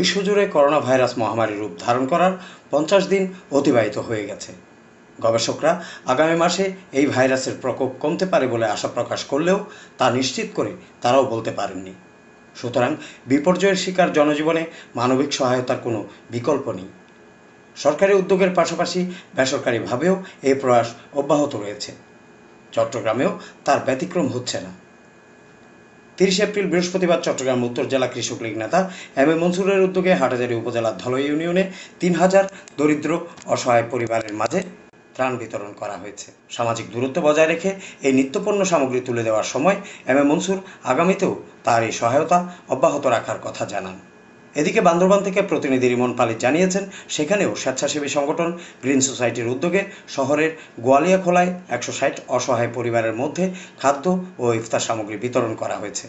বিশ্বজুড়ে corona virus মহামারীর রূপ ধারণ করার পঞ্চাশ দিন অতিবাহিত হয়ে গেছে। গবেষকরা আগামী মাসে এই ভাইরাসের প্রকোপ কমতে পারে বলে আশা প্রকাশ করলেও তা নিশ্চিত করে তারাও বলতে পারেননি। সুতরাং বিপর্যয়ের শিকার জনজীবনে মানবিক সহায়তার কোনো বিকল্প নেই। সরকারি উদ্যোগের পাশাপাশি বেসরকারিভাবেও এই প্রয়াস অব্যাহত রয়েছে। চট্টগ্রামেও তার ব্যতিক্রম হচ্ছে না। তিরিশে এপ্রিল বৃহস্পতিবার চট্টগ্রাম উত্তর জেলা কৃষক লীগ নেতা এম এ মনসুরের উদ্যোগে হাটাজারি উপজেলার ধলই ইউনিয়নে তিন হাজার দরিদ্র অসহায় পরিবারের মাঝে ত্রাণ বিতরণ করা হয়েছে। সামাজিক দূরত্ব বজায় রেখে এই নিত্যপণ্য সামগ্রী তুলে দেওয়ার সময় এম এ মনসুর আগামীতেও তার এই সহায়তা অব্যাহত রাখার কথা জানান। এদিকে বান্দরবান থেকে প্রতিনিধি রিমন পালিত জানিয়েছেন, সেখানেও স্বেচ্ছাসেবী সংগঠন গ্রিন সোসাইটির উদ্যোগে শহরের গোয়ালিয়াখোলায় একশো ষাট অসহায় পরিবারের মধ্যে খাদ্য ও ইফতার সামগ্রী বিতরণ করা হয়েছে।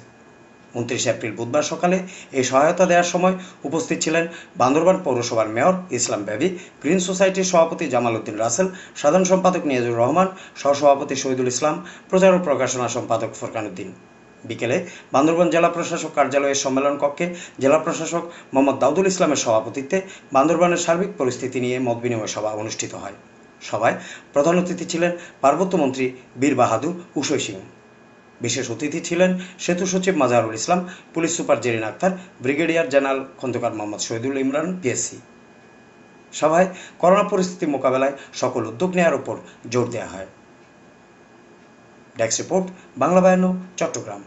উনত্রিশে এপ্রিল বুধবার সকালে এই সহায়তা দেওয়ার সময় উপস্থিত ছিলেন বান্দরবান পৌরসভার মেয়র ইসলাম বেবি গ্রিন সোসাইটির সভাপতি জামাল উদ্দিন রাসেল, সাধারণ সম্পাদক নিয়াজুর রহমান, সহসভাপতি শহীদুল ইসলাম, প্রচার ও প্রকাশনা সম্পাদক ফোরকান উদ্দিন। বিকেলে বান্দরবান জেলা প্রশাসক কার্যালয়ের সম্মেলন কক্ষে জেলা প্রশাসক মোহাম্মদ দাউদুল ইসলামের সভাপতিত্বে বান্দরবানের সার্বিক পরিস্থিতি নিয়ে মত বিনিময় সভা অনুষ্ঠিত হয়। সভায় প্রধান অতিথি ছিলেন পার্বত্য মন্ত্রী বীর বাহাদুর উষয় সিং। বিশেষ অতিথি ছিলেন সেতু সচিব Mazharul Islam, police super Jerin Akter, brigadier general Khandakar Mohammad Shahidul Imran, PSC. সভায় করোনা পরিস্থিতি মোকাবেলায় সকল উদ্যোগ নেওয়ার উপর জোর দেওয়া হয়। ডেস্ক রিপোর্ট, বাংলা বায়ান্ন, চট্টগ্রাম।